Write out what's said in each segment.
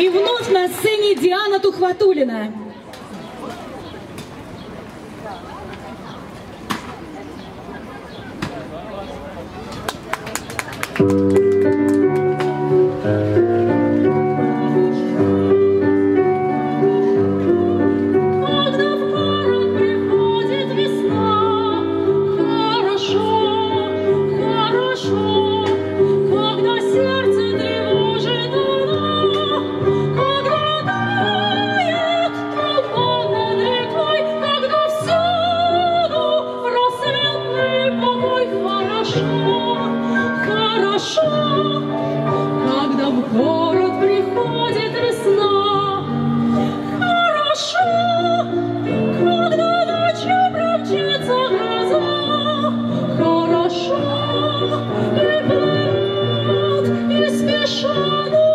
И вновь на сцене Диана Тухватулина. хороша, когда в город приходит весна. Хороша, когда ночью промчится гроза. Хороша, и плывут, и спешат.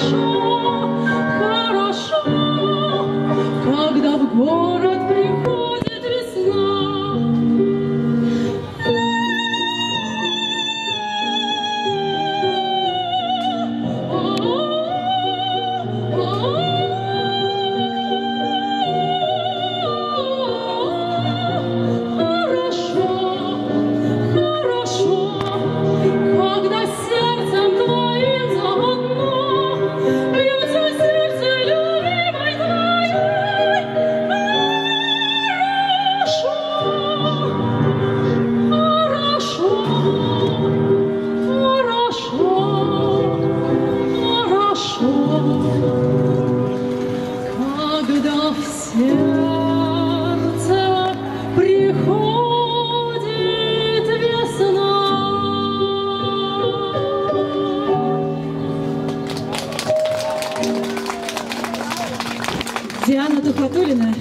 show. в сердце приходит весна. Диана Тухватулина.